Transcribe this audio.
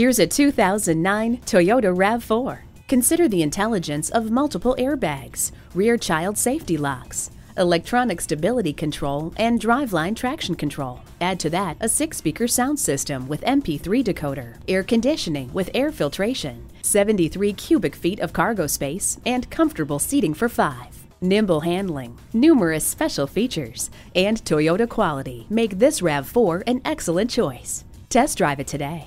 Here's a 2009 Toyota RAV4. Consider the intelligence of multiple airbags, rear child safety locks, electronic stability control, and driveline traction control. Add to that a six speaker sound system with MP3 decoder, air conditioning with air filtration, 73 cubic feet of cargo space, and comfortable seating for five. Nimble handling, numerous special features, and Toyota quality make this RAV4 an excellent choice. Test drive it today.